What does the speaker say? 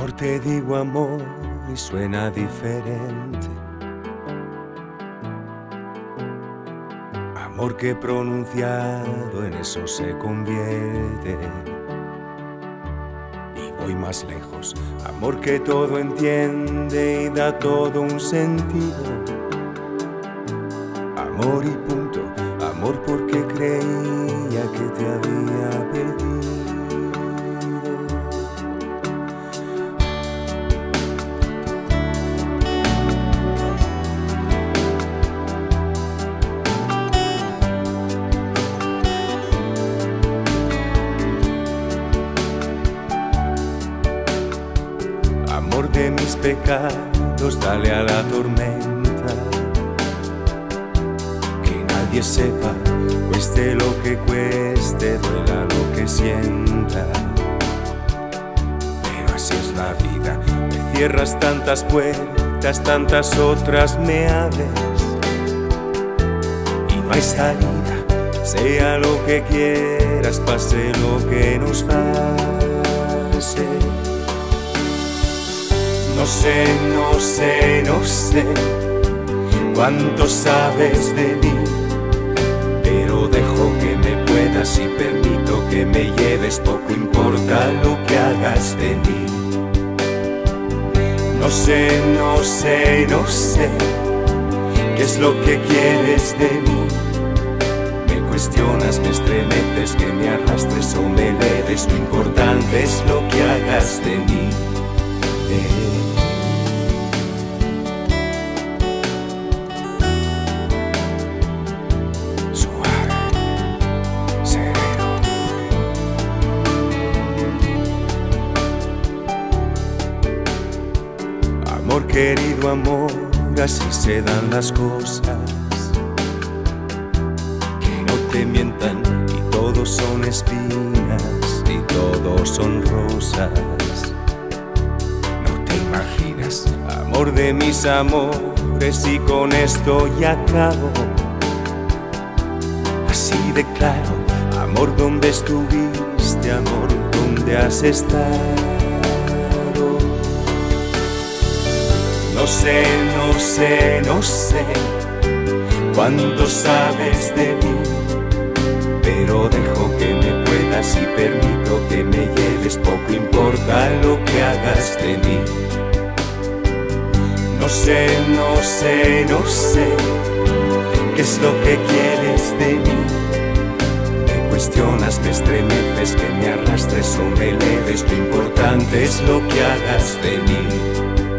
Amor te digo amor y suena diferente. Amor que pronunciado en eso se convierte. Y voy más lejos, amor que todo entiende y da todo un sentido. Amor y punto, amor porque creía que te había perdido. De mis pecados, dale a la tormenta. Que nadie sepa, cueste lo que cueste, duela lo que sienta. Pero así es la vida, me cierras tantas puertas, tantas otras me abres. Y no hay salida, sea lo que quieras, pase lo que nos pase. No sé, no sé, no sé cuánto sabes de mí, pero dejo que me puedas y permito que me lleves, poco importa lo que hagas de mí. No sé, no sé, no sé qué es lo que quieres de mí. Me cuestionas, me estremeces, que me arrastres o me leves, lo importante es lo que hagas de mí. Querido, amor, así se dan las cosas. Que no te mientan y todos son espinas y todos son rosas. Amor de mis amores, y con esto ya acabo. Así de claro, amor, ¿dónde estuviste? Amor, ¿dónde has estado? No sé, no sé, no sé cuánto sabes de mí, pero dejo que me puedas y permito que me lleves, poco importa lo que hagas de mí. No sé, no sé, no sé qué es lo que quieres de mí. Me cuestionas, me estremeces, que me arrastres o me leves, lo importante es lo que hagas de mí.